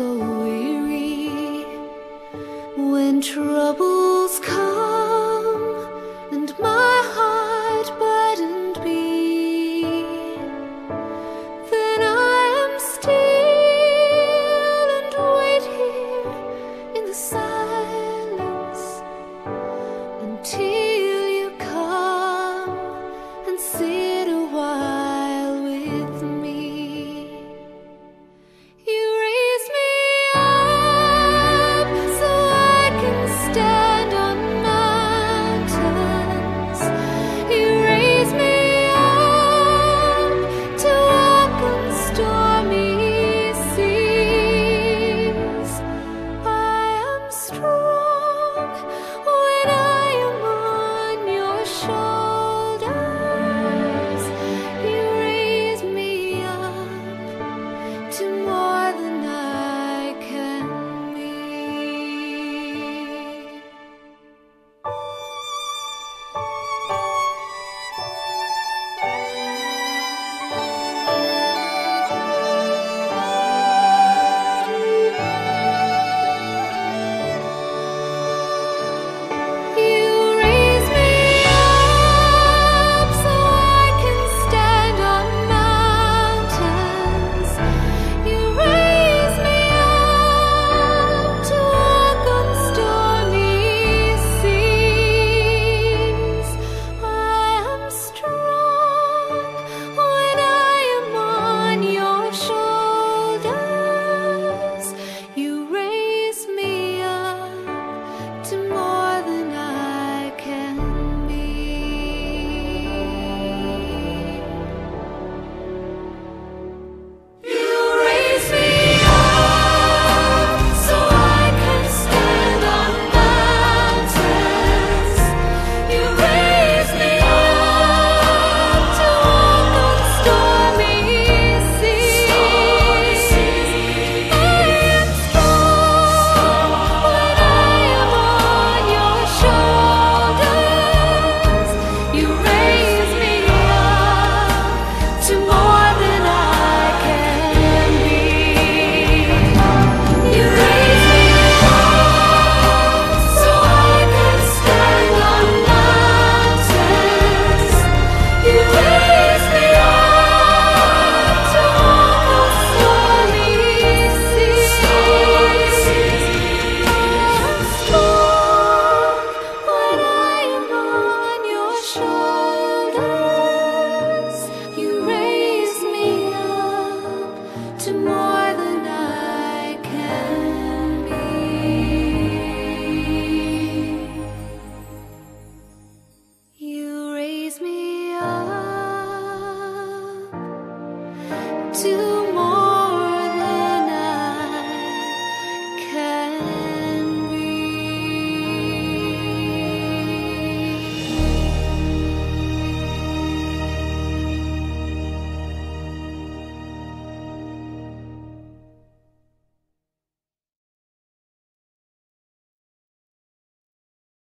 so weary when troubles come and my heart burdened be. Then I am still and wait here in the silence.